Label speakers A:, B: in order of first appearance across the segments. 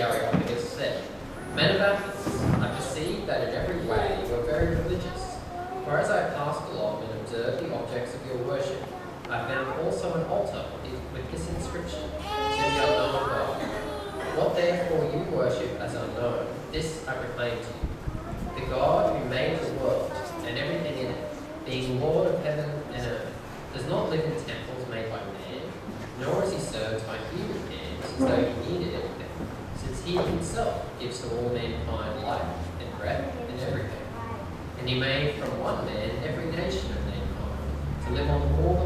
A: area. himself gives to all mankind life and breath and everything. And he made from one man every nation of mankind to live on all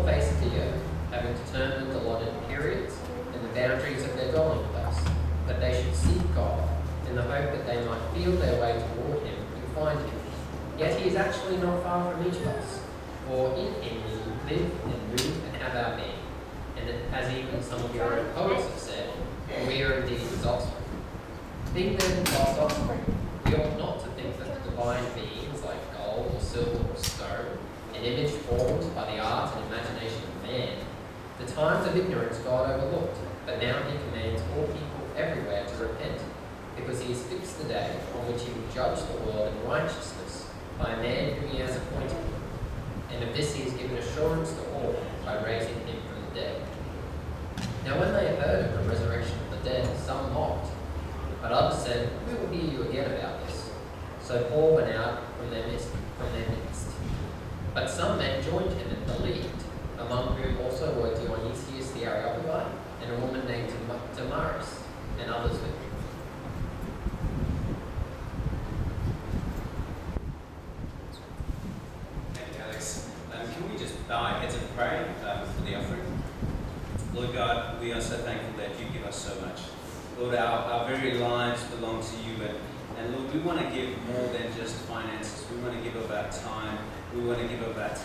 A: said, Who will hear you again about this? So Paul went out from their midst. From their midst. But some men joined him and believed, among whom also were Dionysius the Areopagite, and a woman named Damaris, and others with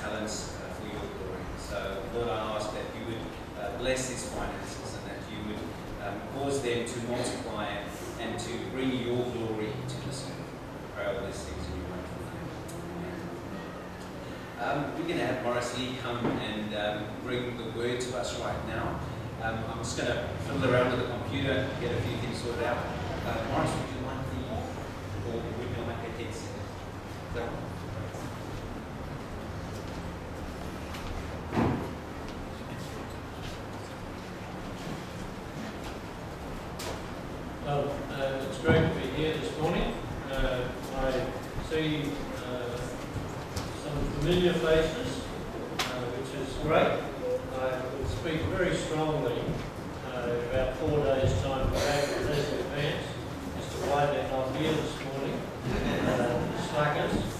B: talents
C: seconds.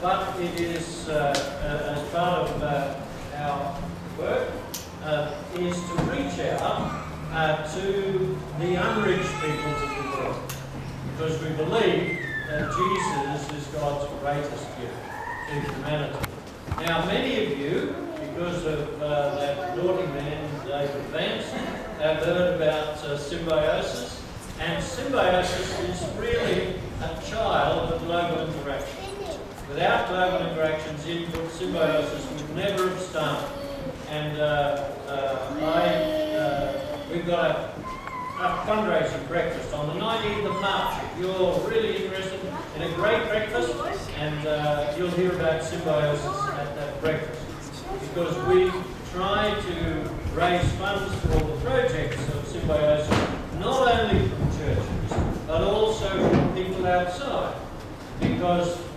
C: but it is, uh, as part of uh, our work, uh, is to reach out to the unreached peoples of the world. Because we believe that Jesus is God's greatest gift to humanity. Now, many of you, because of uh, that naughty man, David Vance, have heard about uh, symbiosis. And symbiosis is really a child of global interaction. Without global interactions input, symbiosis would never have started. And uh, uh, I, uh, we've got a, a fundraising breakfast on the 19th of March. If you're really interested in a great breakfast, and uh, you'll hear about symbiosis at that breakfast. Because we try to raise funds for the projects of symbiosis, not only from churches, but also from people outside. Because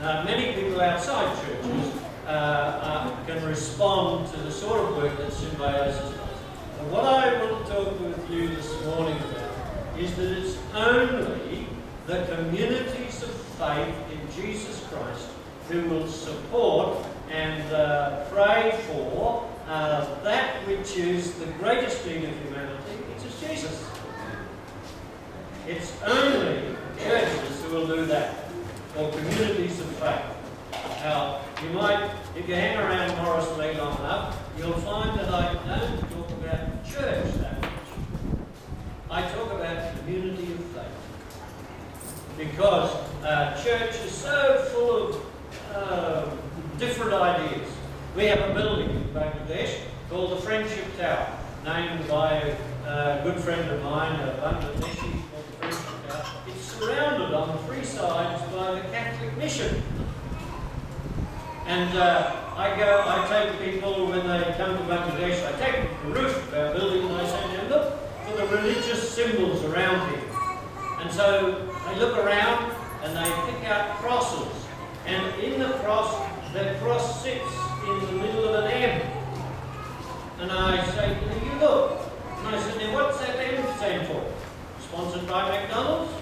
C: uh, many people outside churches uh, uh, can respond to the sort of work that symbiosis does. And what I want to talk with you this morning about is that it's only the communities of faith in Jesus Christ who will support and uh, pray for uh, that which is the greatest need of humanity, which is Jesus. It's only churches who will do that, or communities of faith. Now, you might, if you hang around Morris Lee long enough, you'll find that I don't talk about church that much. I talk about community of faith. Because uh, church is so full of uh, different ideas. We have a building in Bangladesh called the Friendship Tower, named by a good friend of mine, a Bangladeshi It's surrounded on three sides by the Catholic mission. And uh, I go, I take people when they come to Bangladesh, I take them to the roof of our building and I say to them, look for the religious symbols around here. And so they look around and they pick out crosses. And in the cross, the cross sits in the middle of an M. And I say, to you look. And I said, now what's that M stand for? Sponsored by McDonald's?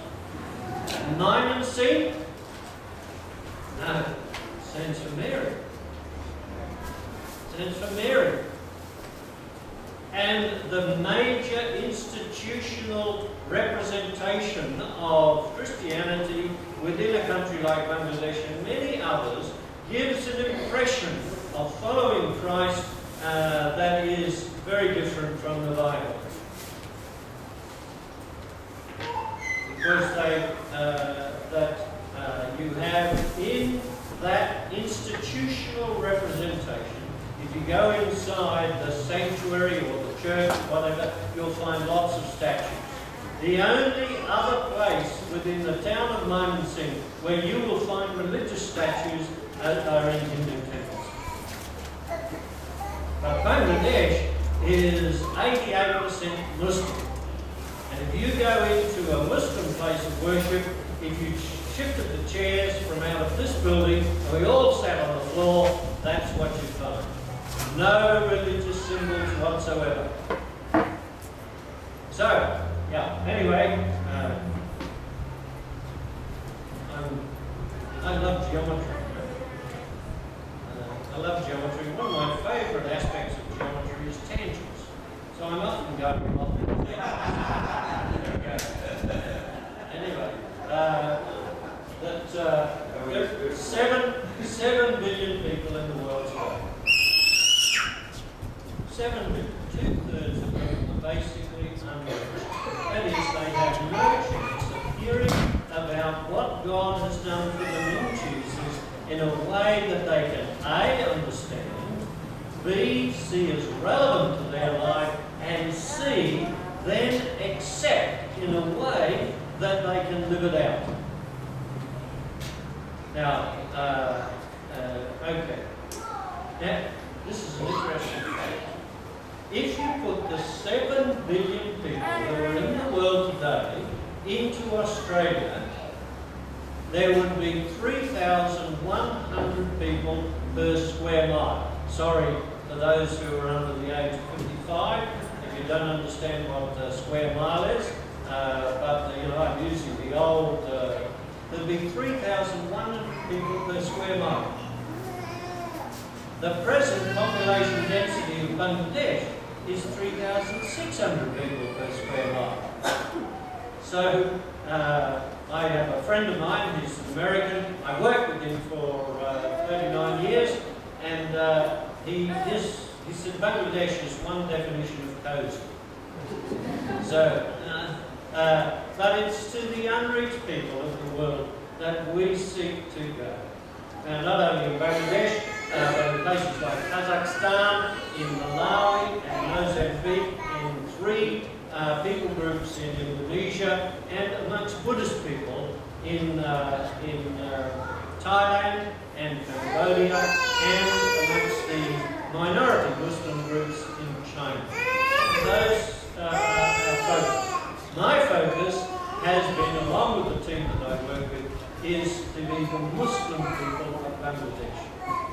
C: Nine and C? No, it stands for Mary. It stands for Mary. And the major institutional representation of Christianity within a country like Bangladesh and many others gives an impression of following Christ uh, that is very different from the Bible. Because they, uh, that uh, you have in that institutional representation, if you go inside the sanctuary or the church, whatever, you'll find lots of statues. The only other place within the town of Mymensingh where you will find religious statues are in Hindu temples. But Bangladesh is 88% Muslim. And if you go into a Muslim place of worship, if you shifted the chairs from out of this building and we all sat on the floor, that's what you find. No religious symbols whatsoever. So, yeah, anyway, uh, I love geometry. Uh, I love geometry. One of my favourite aspects of geometry is tangents. So I'm often going off Anyway, uh, that uh, seven, seven billion people in the world today. Seven billion, two-thirds of them are basically unreached. That is, they have no chance of hearing about what God has done for them in Jesus in a way that they can A, understand, B, see as relevant to their life, and see, then accept in a way that they can live it out. Now, uh, uh, okay. Now, this is an interesting fact. If you put the 7 billion people who are in the world today into Australia, there would be 3,100 people per square mile. Sorry for those who are under the age of 55, if you don't understand what a square mile is, uh, but you know, I'm using the old, uh, there'd be 3,100 people per square mile. The present population density of Bangladesh is 3,600 people per square mile. So, uh, I have a friend of mine who's an American. I worked with him for uh, 39 years, and uh, he, his, he said Bangladesh is one definition cozy. So, uh, uh, but it's to the unreached people of the world that we seek to go. Now, not only in Bangladesh, uh, but in places like Kazakhstan, in Malawi, and Mozambique, in three uh, people groups in Indonesia, and amongst Buddhist people in, uh, in uh, Thailand and Cambodia, and amongst the minority Muslim groups in China. Those uh, focus. My focus has been, along with the team that I work with, is to be the Muslim people of Bangladesh.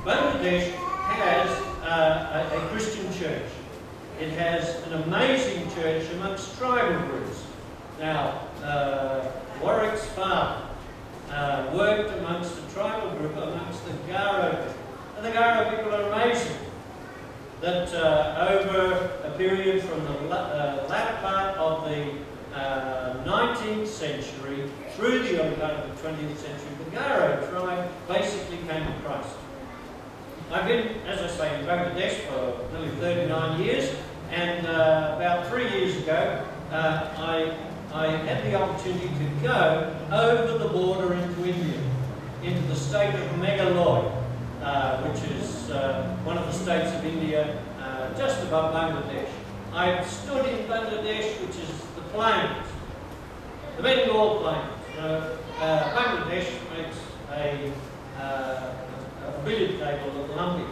C: Bangladesh has uh, a, a Christian church. It has an amazing church amongst tribal groups. Now, uh, Warwick's father uh, worked amongst a tribal group, amongst the Garo people. And the Garo people are amazing. That uh, over a period from the la uh, latter part of the uh, 19th century through the early part of the 20th century, the Garo tribe basically came to Christ. I've been, as I say, in Bangladesh for nearly 39 years, and uh, about three years ago, uh, I, I had the opportunity to go over the border into India, into the state of Meghalaya, which is uh, one of the states of India uh, just above Bangladesh. I've stood in Bangladesh, which is the plains, the Bengal plains. Uh, Bangladesh makes a a billiard table look lumpy.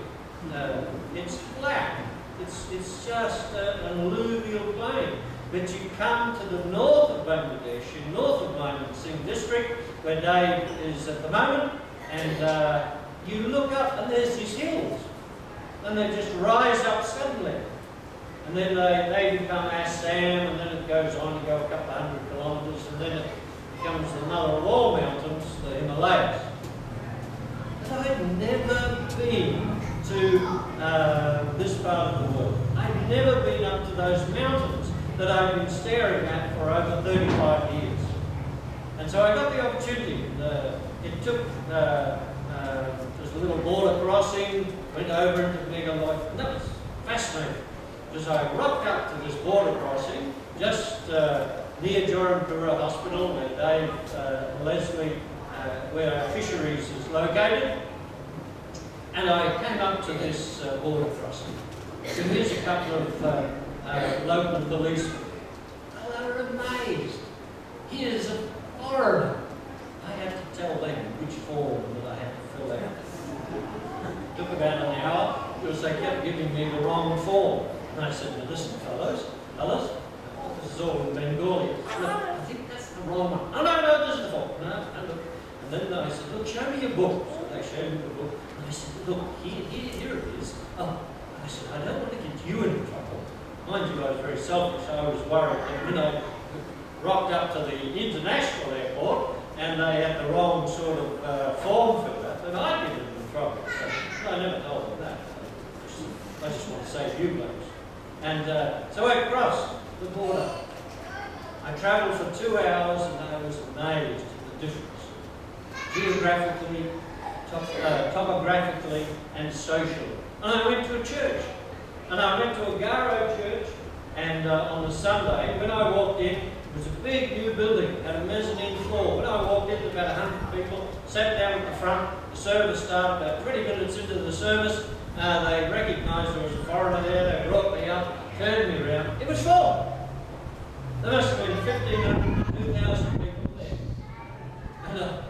C: Uh, it's flat. It's, it's just a, an alluvial plain. But you come to the north of Bangladesh, in north of Mymensingh Singh district, where Dave is at the moment, and uh, you look up and there's these hills. And they just rise up suddenly. And then they, they become Assam, and then it goes on to go a couple of hundred kilometres, and then it becomes another of mountains, the Himalayas. I've never been to uh, this part of the world. I've never been up to those mountains that I've been staring at for over 35 years. And so I got the opportunity. Uh, it took uh, uh, just a little border crossing, went over into Meghalaya, and that was fascinating. As I rocked up to this border crossing, just uh, near Joyramkura Hospital, where Dave uh, Leslie uh, where our fisheries is located. And I came up to this uh, border crossing. So here's a couple of local policemen. Oh, they were amazed. Here's a foreigner. I had to tell them which form It took about an hour because they kept giving me the wrong form. And I said, listen, fellows, fellas, this is all in Bengali. I think that's the wrong one. Oh, no, no, this is the form. No, then I said, look, show me your book. So they showed me the book. And I said, look, here, here, here it is. Oh, I said, I don't want to get you into trouble. Mind you, I was very selfish. I was worried that when I rocked up to the international airport and they had the wrong sort of uh, form filled that I'd get in trouble. So I never told them that. I just, I just want to save you blokes. And uh, so I crossed the border. I travelled for two hours and I was amazed at the difference geographically, top, uh, topographically, and socially. And I went to a church. And I went to a Garo church, and uh, on the Sunday, when I walked in, it was a big new building, had a mezzanine floor. When I walked in, about 100 people, sat down at the front, the service started about 20 minutes into the service. Uh, they recognised there was a foreigner there, they brought me up, turned me around. It was full. There must have been 1,500, 2,000 people there. And, uh,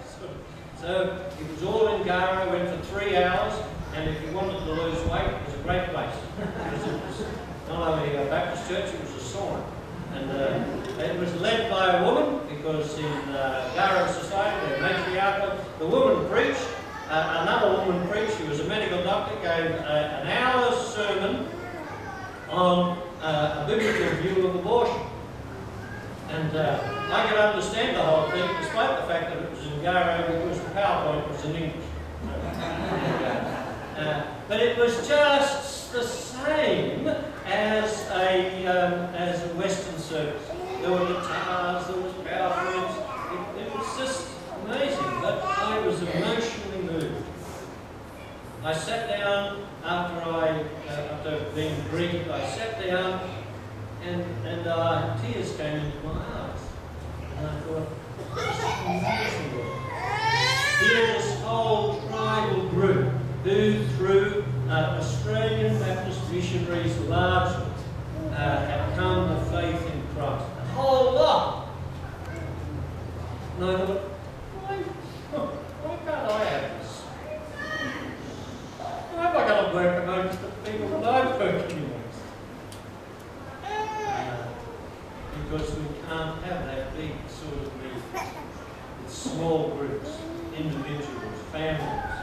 C: so it was all in Garo, went for three hours, and if you wanted to lose weight, it was a great place. it was not only a Baptist church, it was a sauna. And uh, it was led by a woman, because in uh, Garo society, they're matriarchal. The woman preached, uh, another woman preached, she was a medical doctor, gave a, an hour's sermon on uh, a biblical view of abortion. And uh, I could understand the whole thing, despite the fact that it was in Garo, because the PowerPoint was in English. uh, but it was just the same as a, um, as a Western service. There were guitars, there was PowerPoints. It, it was just amazing, but I was emotionally moved. I sat down after I, uh, after being greeted, I sat down and, and uh, tears came into my eyes. And I thought, this is unusual. Here this whole tribal group who through uh, Australian Baptist missionaries largely uh, have come to faith in Christ. A whole lot. And I thought, why, why can't I have this? Why have I got to work amongst the people that I'm working amongst? Uh, because we can't have that big sort of meeting. It's small groups, individuals, families.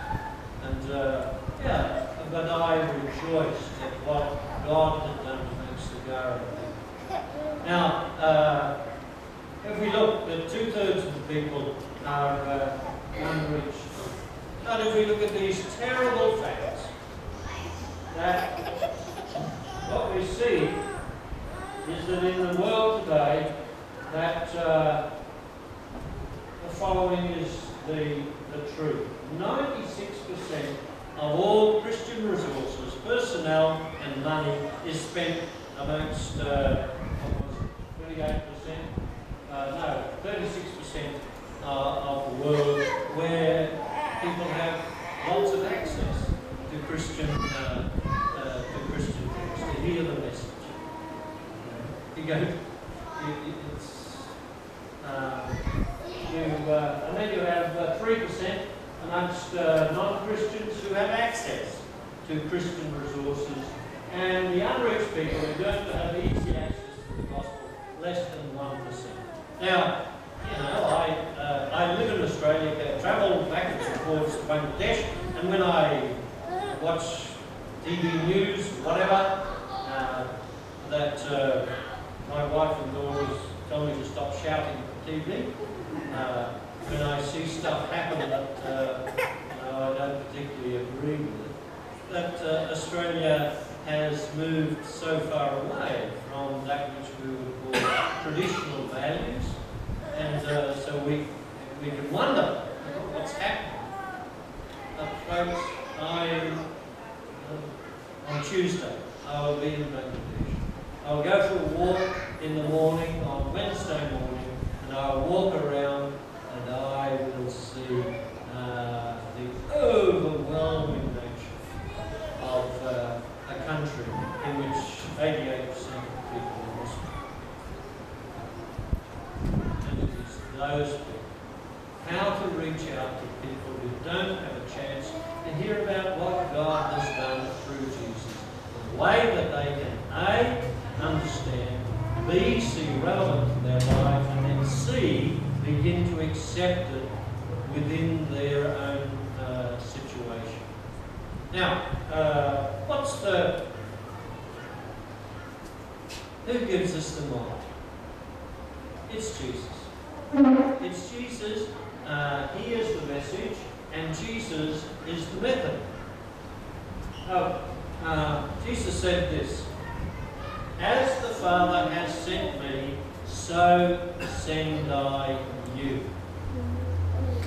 C: And uh, yeah, but I rejoice at what God had done amongst the Garo Now, uh, if we look, the two-thirds of the people are uh, unreached. But if we look at these terrible facts, that what we see is that in the world today, that uh, the following is the, the truth. 96% of all Christian resources, personnel and money is spent amongst, uh, what was it, 28%? Uh, no, 36% uh, of the world where people have lots of access to Christian, uh, uh, to Christian things, to hear the message. You go, you, it's, um, you, uh, and then you have uh, 3% amongst uh, non-Christians who have access to Christian resources, and the unreached people who don't have easy access to the gospel, less than 1%. Now, you know, I, uh, I live in Australia, travel backwards and forwards to Bangladesh, and when I watch TV news, whatever, uh, that uh, my wife and daughters tell me to stop shouting at the TV. Uh, when I see stuff happen that uh, I don't particularly agree with, that uh, Australia has moved so far away from that which we would call traditional values, and uh, so we we can wonder what's happening. But folks, I on Tuesday I will be in Bangladesh. I will go for a walk in the morning on Wednesday morning, and I will walk around and I will see uh, the overwhelming nature of uh, a country in which 88% of people are Muslim. And it is those people. How to reach out to people who don't have a chance to hear about what God has done way that they can A, understand, B, see relevant to their life, and then C, begin to accept it within their own uh, situation. Now, uh, what's the. Who gives us the model? It's Jesus. It's Jesus. Uh, he is the message, and Jesus is the method. Oh, uh, Jesus said this As the Father has sent me, so send I you.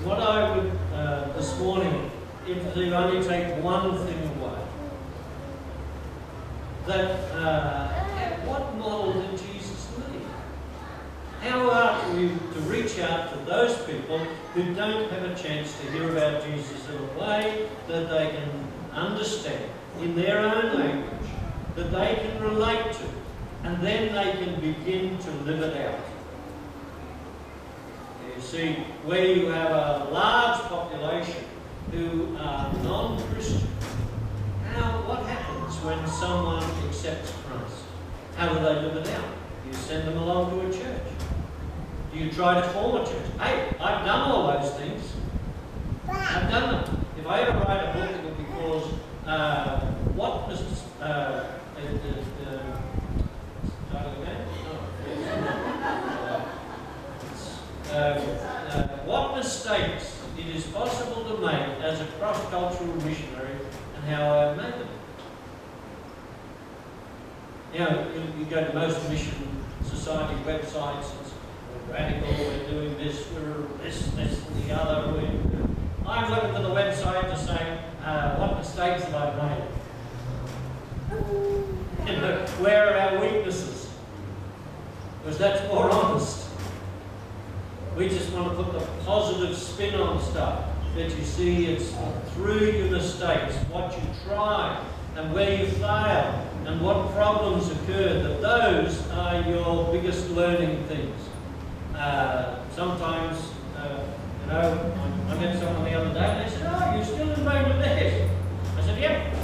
C: What I would, uh, this morning, if you only take one thing away, that uh, what model did Jesus leave? How are we to reach out to those people who don't have a chance to hear about Jesus in a way that they can understand in their own language, that they can relate to, and then they can begin to live it out? You see, where you have a large population who are non-Christian, how, what happens when someone accepts Christ? How do they live it out? You send them along to a church. Do you try to form a church? Hey, I've done all those things. I've done them. If I ever write a book, it will be called uh, What Mr. Uh, uh, uh. Uh, what mistakes it is possible to make as a cross-cultural missionary and how I have made them. Now, you, you go to most mission society websites, it's radical, we're doing this, we're this, this, and the other. We're, I'm looking for the website to say, uh, what mistakes have I made? You know, where are our weaknesses? Because that's more honest. We just want to put the positive spin on stuff. That you see it's through your mistakes, what you try, and where you fail, and what problems occur, that those are your biggest learning things. Uh, sometimes, uh, you know, I, met someone the other day and they said, Oh, you're still in Bangladesh. I said, Yep.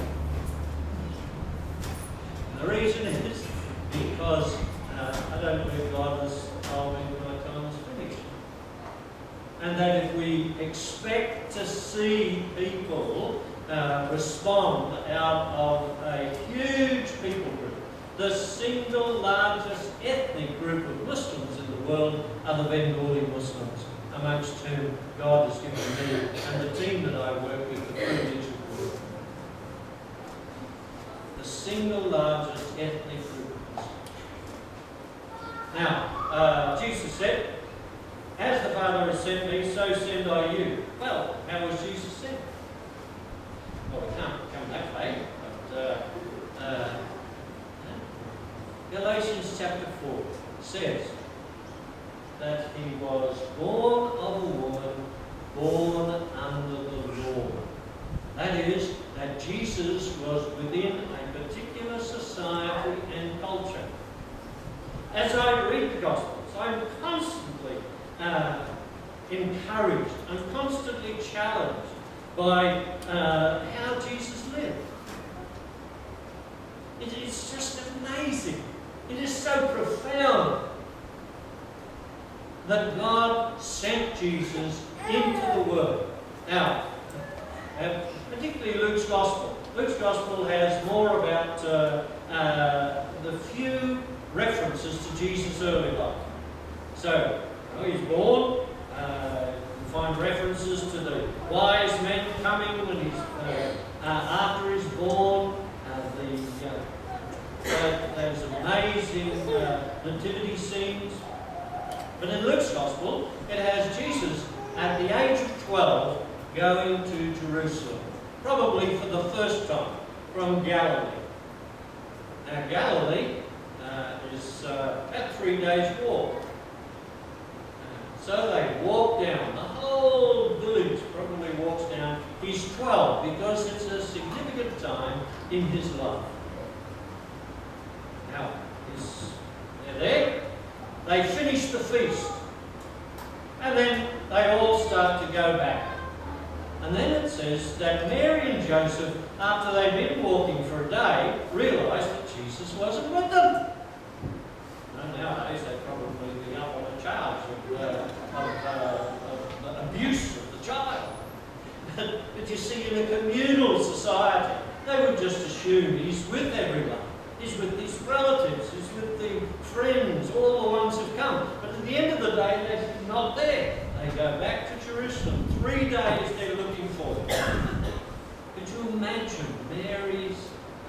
C: And the reason is because uh, I don't believe God has told my time is finished. And that if we expect to see people uh, respond out of a huge people group, the single largest ethnic group of Muslims in the world are the Bengali Muslims, amongst whom God has given me and the team that I work with the privilege of working. The single largest ethnic group. Now, uh, Jesus said, As the Father has sent me, so send I you. Well, how was Jesus sent? Well, we can't come that way, but uh, uh, Galatians chapter 4 says that he was born of a woman, born under the law. That is, that Jesus was within a particular society and culture. As I read the Gospels, I'm constantly uh, encouraged, I'm constantly challenged by uh, how Jesus lived. It's just amazing. It is so profound that God sent Jesus into the world. Now, uh, particularly Luke's Gospel. Luke's Gospel has more about uh, uh, the few references to Jesus' early life. So, know, he's born, uh, you find references to the wise men coming when he's, uh, after he's born, the those amazing nativity scenes. But in Luke's Gospel, it has Jesus at the age of 12 going to Jerusalem, probably for the first time from Galilee. Now, Galilee uh, is uh, about three days' walk. So they walk down. The whole village probably walks down. He's 12 because it's a significant time in his life. Now, he's, they're there. They finish the feast. And then they all start to go back. And then it says that Mary and Joseph, after they'd been walking for a day, realised that Jesus wasn't with them. Now, nowadays they'd probably be up on a charge of, uh, of, uh, of abuse of the child. but you see, in a communal society, they would just assume he's with everyone. He's with his relatives, he's with the friends, all the ones who've come. But at the end of the day, they're not there. They go back to Jerusalem. Three days they're looking for him. Could you imagine Mary's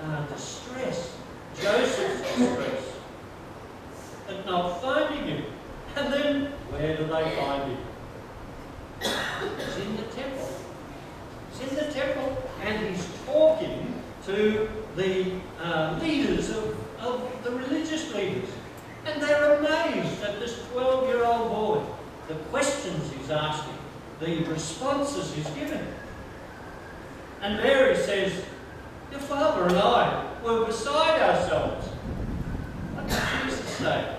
C: uh, distress, Joseph's distress, at not finding him? And then, where do they find him? He's in the temple. He's in the temple and he's talking to the uh, leaders of, of the religious leaders. And they're amazed at this 12 year old boy, the questions he's asking, the responses he's giving. And Mary says, Your father and I were beside ourselves. What does Jesus say?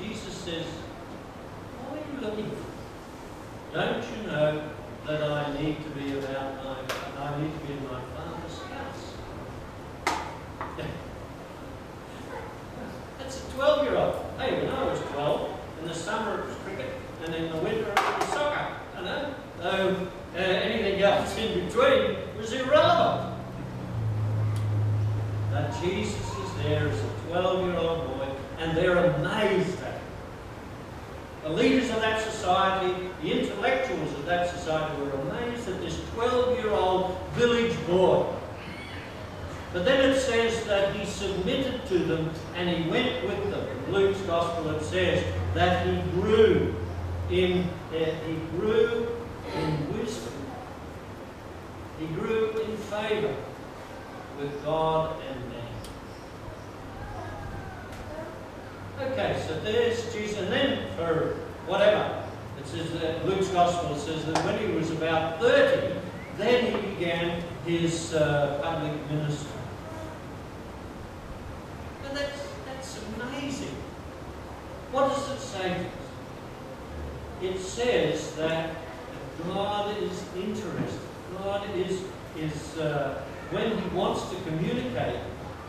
C: Jesus says, What are you looking for? Don't you know that I need to be about my, I need to be in my Father's house? That's a 12 year old. Hey, when I was 12, in the summer it was cricket, and in the winter it was soccer. I know. So uh, anything else in between was irrelevant. But Jesus is there as a 12 year old boy, and they're amazed at him. The leaders of that society, the intellectuals of that society were amazed at this 12 year old village boy. But then it says that he submitted to them and he went with them. In Luke's Gospel it says that he grew in, uh, he grew in wisdom He grew in favour with God and man. Okay, so there's Jesus. And then for whatever, it says that Luke's Gospel says that when he was about 30, then he began his uh, public ministry. And that's, that's amazing. What does it say to us? It says that God is interested. God is, is uh, when he wants to communicate,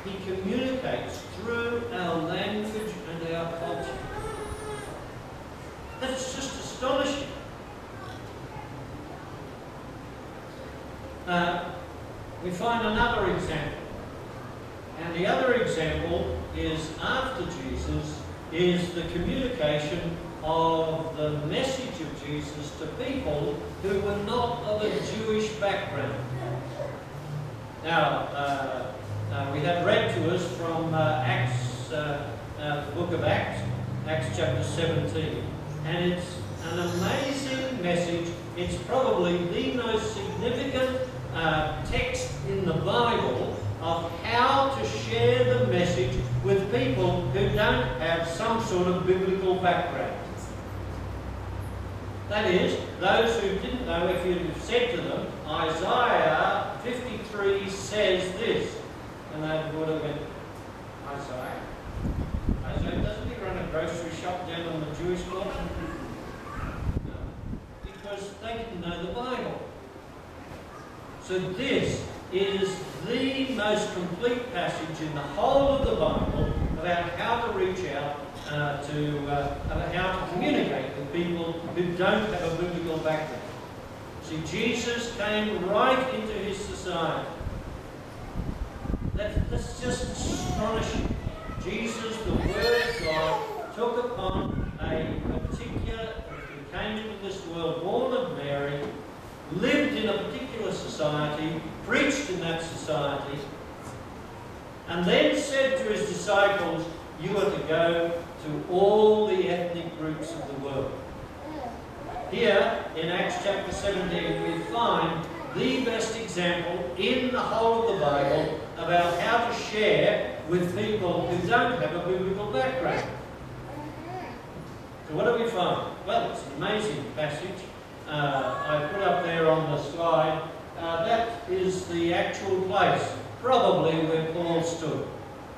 C: he communicates through our language and our culture. That's just astonishing. Uh, we find another example. And the other example is after Jesus is the communication of the message of Jesus to people who were not of a Jewish background. Now, uh, uh, we have read to us from uh, Acts, uh, uh, the book of Acts, Acts chapter 17, and it's an amazing message. It's probably the most significant uh, text in the Bible of how to share the message with people have some sort of biblical background. That is, those who didn't know, if you'd have said to them, Isaiah 53 says this, and they would have went, Isaiah? Isaiah, doesn't he run a grocery shop down on the Jewish block? No, because they didn't know the Bible. So this is the most complete passage in the whole of the Bible about how to reach out uh, to uh, about how to communicate with people who don't have a biblical background. See, Jesus came right into his society. That, that's just astonishing. Jesus, the Word of God, took upon a, particular, he came into this world born of Mary, lived in a particular society, preached in that society, and then said to his disciples, You are to go to all the ethnic groups of the world. Here in Acts chapter 17, we find the best example in the whole of the Bible about how to share with people who don't have a biblical background. So what do we find? Well, it's an amazing passage. Uh, I put up there on the slide, uh, that is the actual place, probably where Paul stood.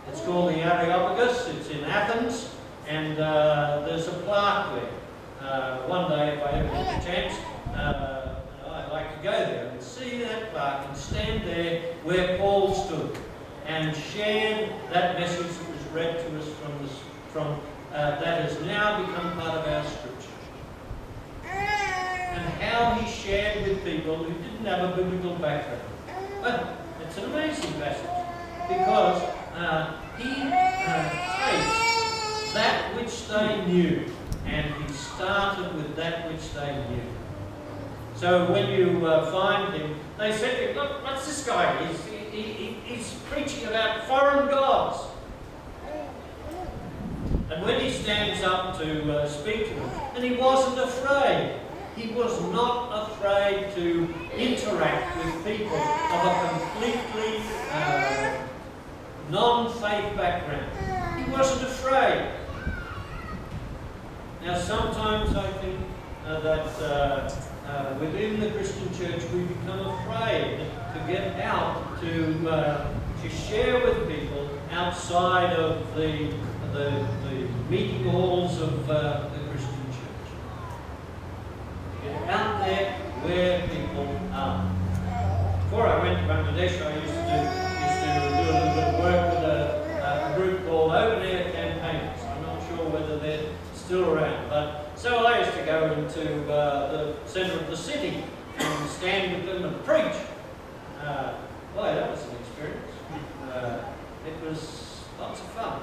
C: It's called the Areopagus, it's in Athens, and uh, there's a plaque there. Uh, one day, if I ever get a chance, uh, I'd like to go there and see that plaque and stand there where Paul stood and share that message that was read to us from, this, from uh, that has now become part of our scripture. And how he shared with people who didn't have a biblical background. Well, it's an amazing passage because uh, he uh, takes that which they knew and he started with that which they knew. So when you uh, find him, they said to him, look, what's this guy? He's, he, he, he's preaching about foreign gods. And when he stands up to uh, speak to them, and he wasn't afraid. He was not afraid to interact with people of a completely uh, non-faith background. He wasn't afraid. Now, sometimes I think uh, that uh, uh, within the Christian church we become afraid to get out to uh, to share with people outside of the the, the meeting halls of uh, the church. Out there where people are. Before I went to Bangladesh, I used to do, used to do a little bit of work with a, a group called Open Air Campaigners. I'm not sure whether they're still around, but so I used to go into uh, the centre of the city and stand with them and preach. Uh, boy, that was an experience. Uh, it was lots of fun.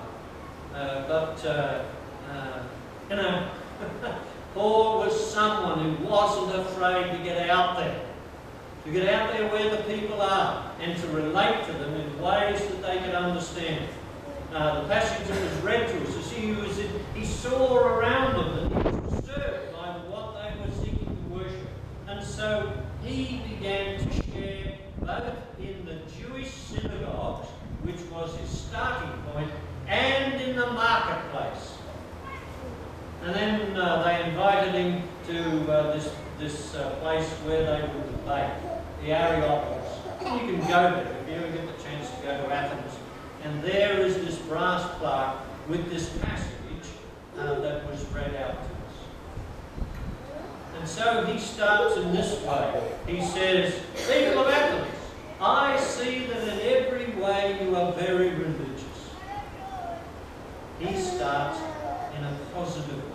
C: Uh, but, uh, uh, you know, Paul was someone who wasn't afraid to get out there, to get out there where the people are and to relate to them in ways that they could understand. Uh, the passage that was read to us is he, was in, he saw around them and he was disturbed by what they were seeking to worship. And so he began to share both in the Jewish synagogues, which was his starting point, and in the marketplace then uh, they invited him to uh, this, this uh, place where they would debate, the Areopagus. You can go there if you ever get the chance to go to Athens. And there is this brass plaque with this passage uh, that was read out to us. And so he starts in this way. He says, People of Athens, I see that in every way you are very religious. He starts in a positive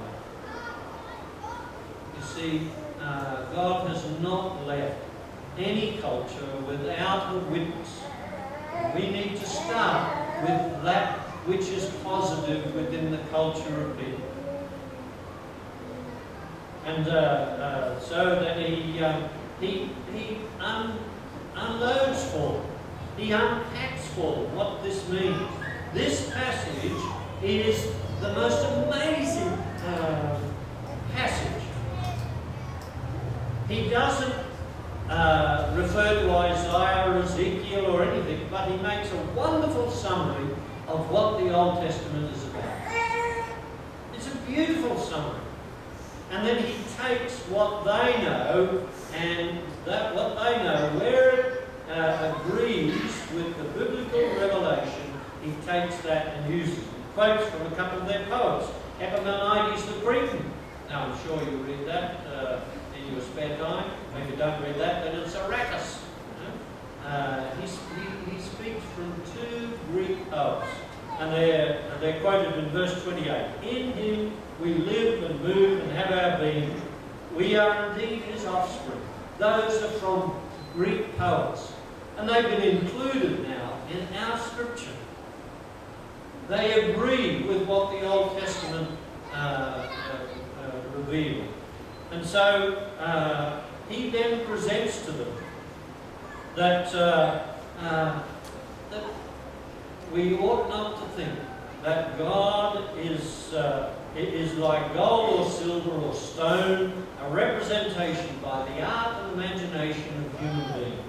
C: see, uh, God has not left any culture without a witness. We need to start with that which is positive within the culture of people. And uh, uh, so that he, um, he, he un unloads for them. He unpacks for them what this means. This passage is the most amazing uh, passage. He doesn't uh, refer to Isaiah or Ezekiel or anything, but he makes a wonderful summary of what the Old Testament is about. It's a beautiful summary. And then he takes what they know and that what they know, where it uh, agrees with the biblical revelation, he takes that and uses it. Quotes from a couple of their poets. Epimenides the Cretan. Now I'm sure you read that uh, in your spare time. If you don't read that, then it's Aratus. Uh, he, he, he, speaks from two Greek poets, and they're, and they're quoted in verse 28. In him we live and move and have our being. We are indeed his offspring. Those are from Greek poets. And they've been included now in our scripture. They agree with what the Old Testament uh, uh, uh, revealed. And so uh, he then presents to them that, uh, uh, that we ought not to think that God is, uh, is like gold or silver or stone, a representation by the art and imagination of human beings.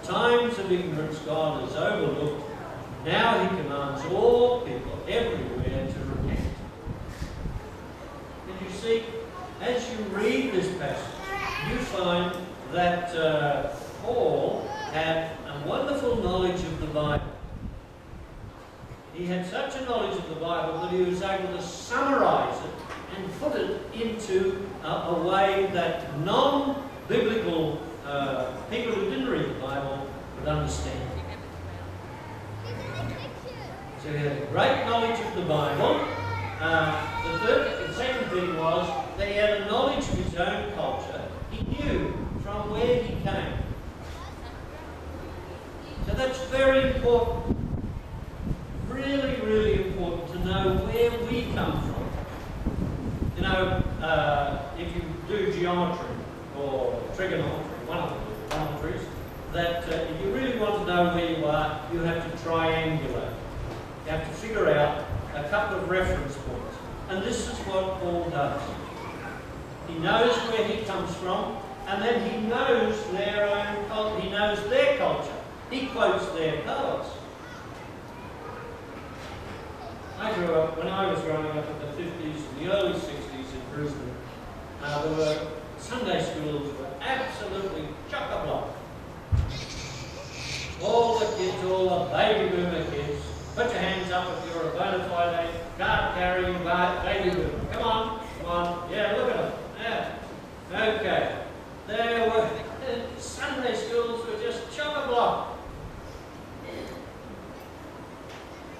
C: The times of ignorance God has overlooked. Now he commands all people everywhere to repent. And you see, as you read this passage, you find that uh, Paul had a wonderful knowledge of the Bible. He had such a knowledge of the Bible that he was able to summarize it and put it into a, a way that non-biblical uh, people who didn't read the Bible would understand. So he had a great knowledge of the Bible. Uh, the, third, second thing was that he had a knowledge of his own culture. He knew from where he came. So that's very important. Really, really important to know where we come from. You know, uh, if you do geometry or trigonometry, one of the geometries, that uh, if you really want to know where you are, you have to triangulate. You have to figure out a couple of reference points. And this is what Paul does. He knows where he comes from, and then he knows their own culture. He knows their culture. He quotes their poets. I grew up, when I was growing up in the 50s and the early 60s in Brisbane, uh, there were Sunday schools were absolutely chock-a-block. All the kids, all the baby boomer kids, put your hands up if you're a bona fide card-carrying baby boomer. Come on, come on. Yeah, look at them. Yeah. Okay. There were, Sunday schools were just chock-a-block.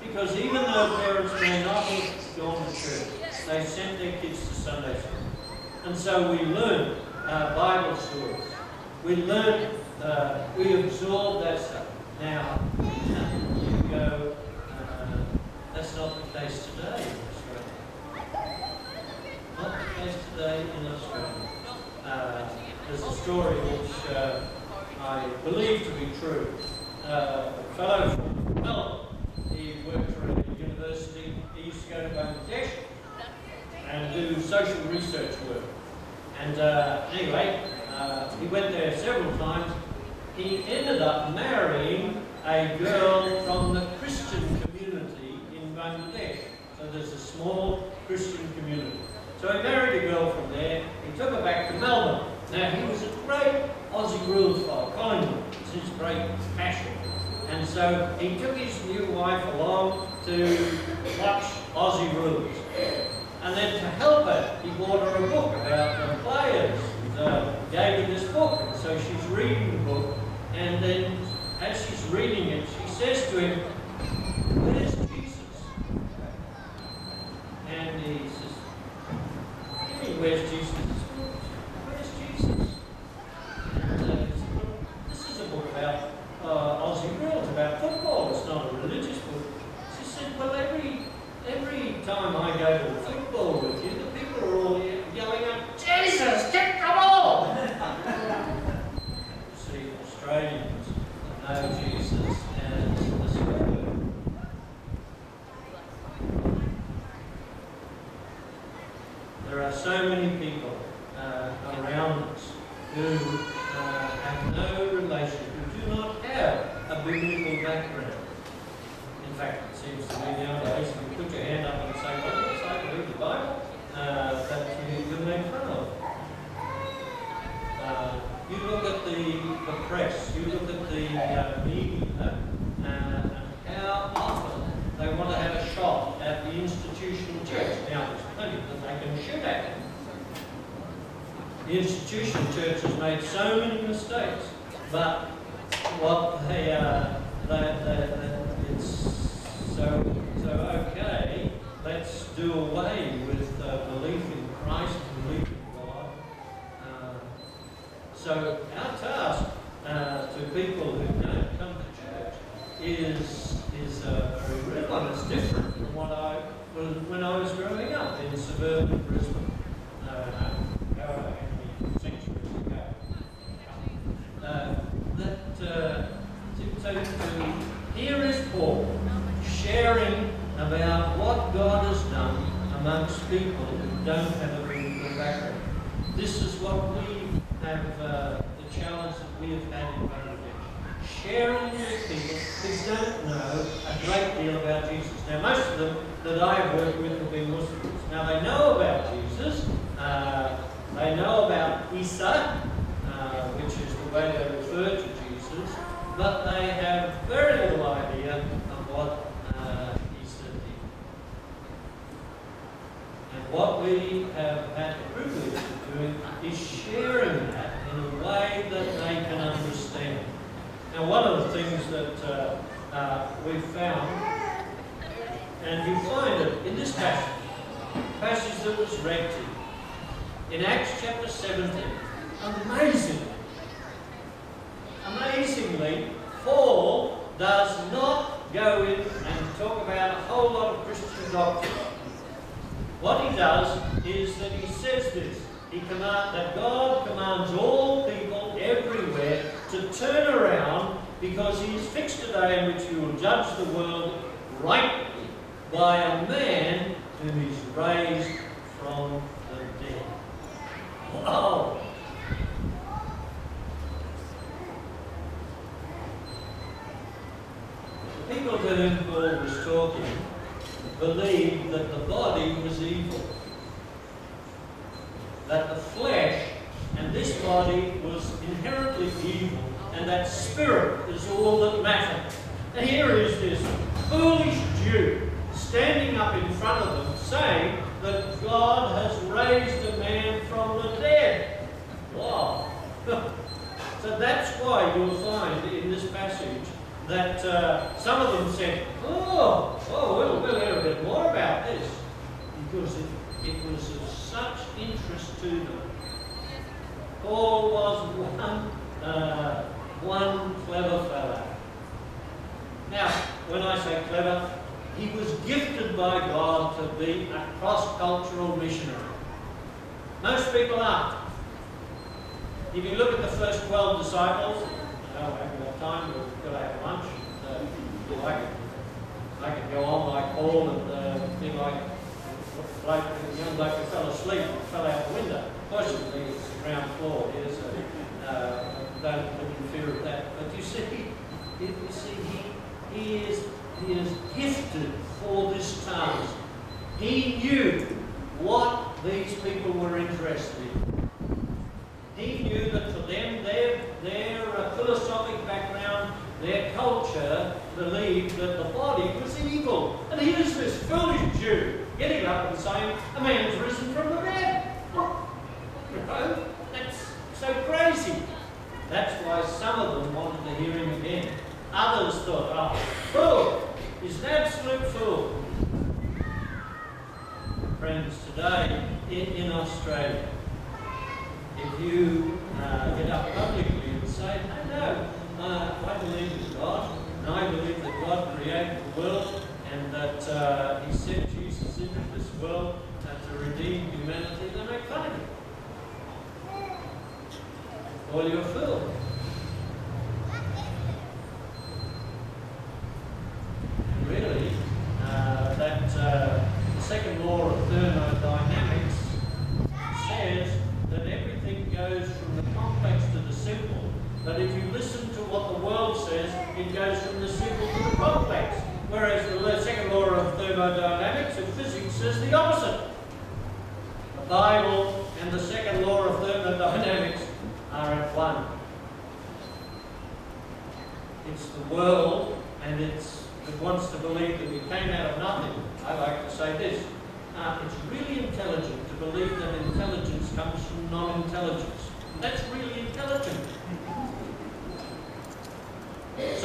C: Because even though parents may not have gone to church, they sent their kids to Sunday school. And so we learn uh, Bible stories. We learn, uh, we absorb that stuff. Now, you go, there's a story which uh, I believe to be true. Uh, a fellow from Melbourne, he worked for a university, he used to go to Bangladesh and do social research work. And uh, anyway, uh, he went there several times. He ended up marrying a girl from the Christian community in Bangladesh. So there's a small Christian community. So he married a girl from there, he took her back to Melbourne. Now, he was a great Aussie rules file, Collingwood was his great passion. And so he took his new wife along to watch Aussie rules. And then to help her, he bought her a book about the players He uh, gave her this book. And so she's reading the book, and then as she's reading it, she says to him, when, I was growing up in suburban Brisbane. raised from the dead. Wow! The people to whom Paul was talking believed that the body was evil, that the flesh and this body was inherently evil, and that spirit is all that mattered. And here is this foolish that uh, some of them said,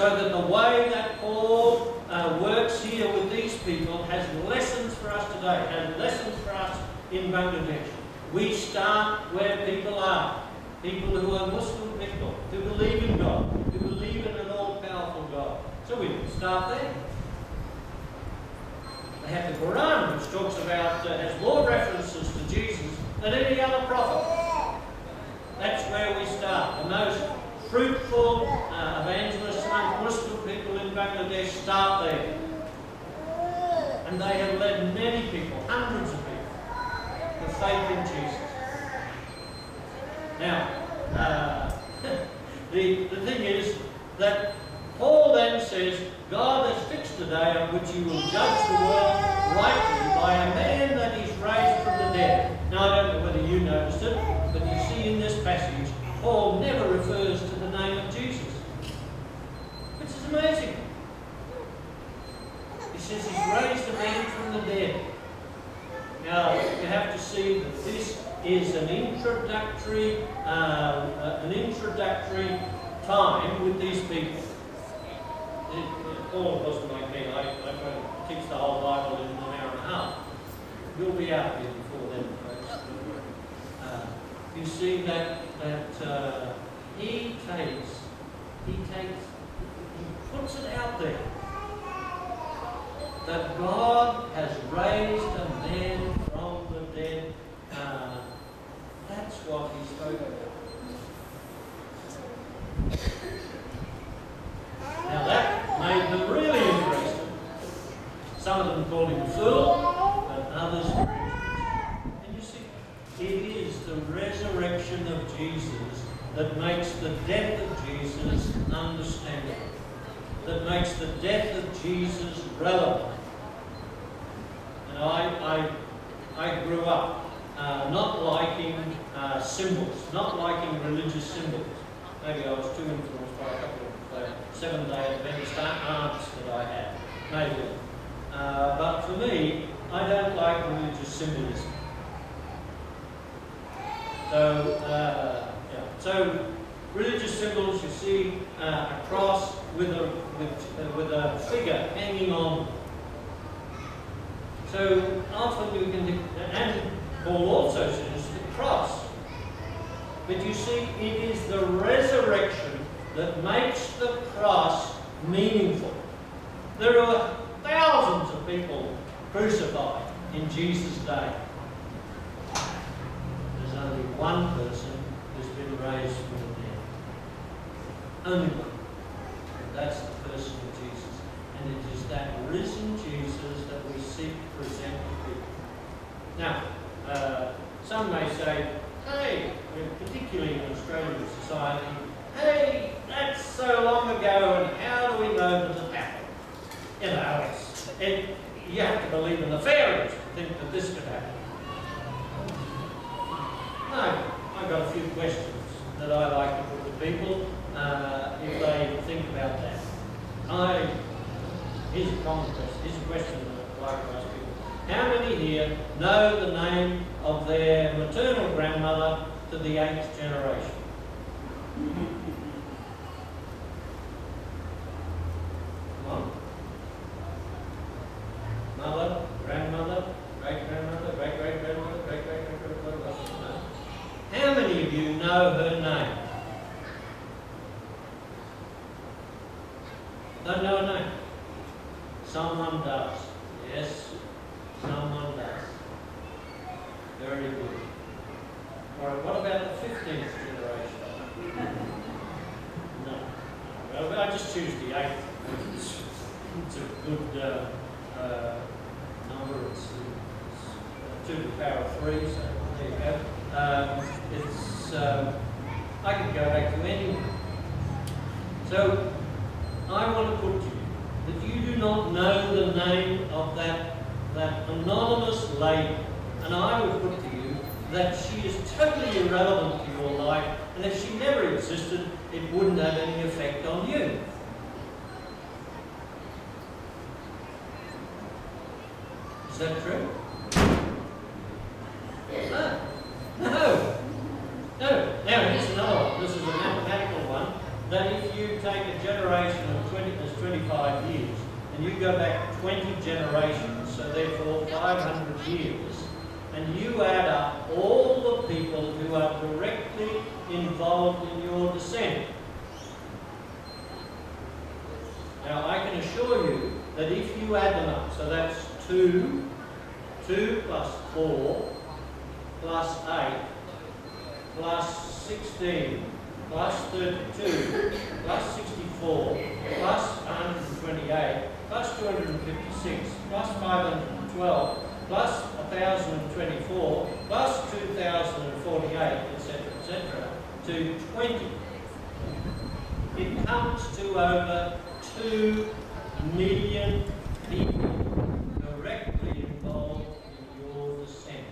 C: So that the way that Paul uh, works here with these people has lessons for us today, has lessons for us in Bangladesh. We start where people are. People who are Muslim people, who believe in God, who believe in an all-powerful God. So we start there. They have the Quran, which talks about, uh, has more references to Jesus than any other prophet. That's where we start. The most fruitful uh, evangelists among Muslim people in Bangladesh start there. And they have led many people, hundreds of people, to faith in Jesus. Now, uh, the, the thing is that Paul then says, God has fixed a day on which he will judge the world rightly by a man that is raised from the dead. Now, I don't know whether you noticed it, but you see in this passage, Paul never refers to the name of Jesus. Is amazing. He says he's raised a man from the dead. Now, you have to see that this is an introductory, uh, an introductory time with these people. It, Paul wasn't like me. I, I teach the whole Bible in an hour and a half. You'll be out of here before then, folks. Uh, you see that that uh, he takes, he takes, puts it out there that God has raised a man from the dead. Uh, that's what he spoke about. Now that made them really interested. Some of them called him a fool, but others were interested. And you see, it is the resurrection of Jesus that makes the death of Jesus understandable, that makes the death of Jesus relevant. And I, I, I grew up uh, not liking uh, symbols, not liking religious symbols. Maybe I was too influenced by a couple of uh, seven-day Adventist aunts that I had. Maybe. Uh, but for me, I don't like religious symbolism. So, uh, yeah. So, religious symbols, you see uh, a cross with a, with, uh, with a figure hanging on. So, often you can, and Paul also says the cross. But you see, it is the resurrection that makes the cross meaningful. There are thousands of people crucified in Jesus' day. There's only one person who's been raised. Only one. And that's the person of Jesus. And it is that risen Jesus that we seek to present to people. Now, uh, some may say, hey, particularly in Australian society, hey, that's so long ago, and how do we know that it happened? You know, it's, it, you have to believe in the fairies to think that this could happen. I've got a few questions that I like to put to people uh, if they think about that. I, here's a common question, here's a question that I like to ask people. How many here know the name of their maternal grandmother to the eighth generation? Come on. Mother, grandmother, great grandmother, great great grandmother, great great great great grandmother. How many of you know her name? Don't know her name? Someone does. Yes, someone does. Very good. All right, what about the 15th generation? No. Well, I just choose the 8th. It's, it's a good uh, uh, number. It's, it's 2 to the power of 3, so there you go. Um, it's, um, I could go back to any. So, I want to put to you that you do not know the name of that, anonymous lady. And I would put to you that she is totally irrelevant to your life, and if she never existed, it wouldn't have any effect on you. Is that true? No. No. No. Now, here's another one. This is a mathematical one. That if you take a generation of 20, 25 years, and you go back 20 generations, therefore 500 years, and you add up all the people who are directly involved in your descent. Now, I can assure you that if you add them up, so that's 2, 2 plus 4, plus 8, plus 16, plus 32, plus 64, plus 128, plus 256, plus 512, plus 1024, plus 2048, etc., etc., to 20. It comes to over 2 million people directly involved in your descent.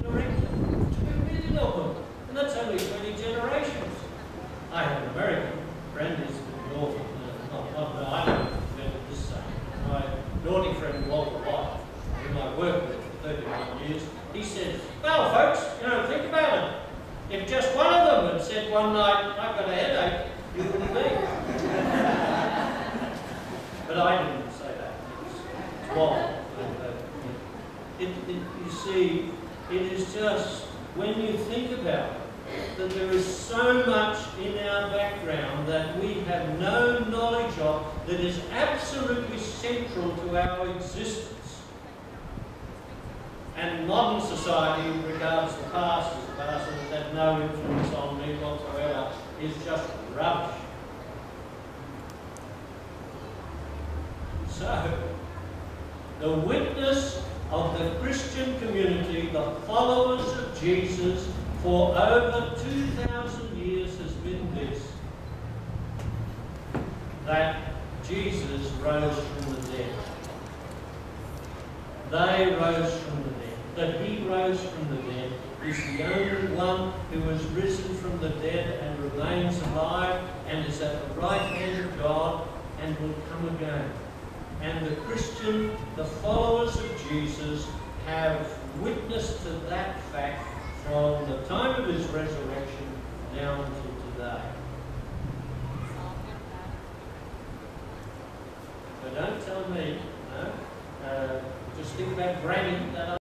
C: Directly. 2 million of them. And that's only 20 generations. I have an American friend who's this. My naughty friend Walter White, whom I worked with for 31 years, he said, well folks, you know, think about it. If just one of them had said one night, I've got a headache, you wouldn't be. but I didn't say that. It's, wrong. It, it, you see, it is just, when you think about that there is so much in our background that we have no knowledge of that is absolutely central to our existence. And modern society regards the past as the past and has had no influence on me whatsoever is just rubbish. So, the witness of the Christian community, the followers of Jesus, for over 2,000 years has been this that Jesus rose from the dead. They rose from the dead. That he rose from the dead is the only one who has risen from the dead and remains alive and is at the right hand of God and will come again. And the Christian, the followers of Jesus, have witnessed to that fact from the time of his resurrection down to today. So don't tell me, no. Uh, just think about Granny that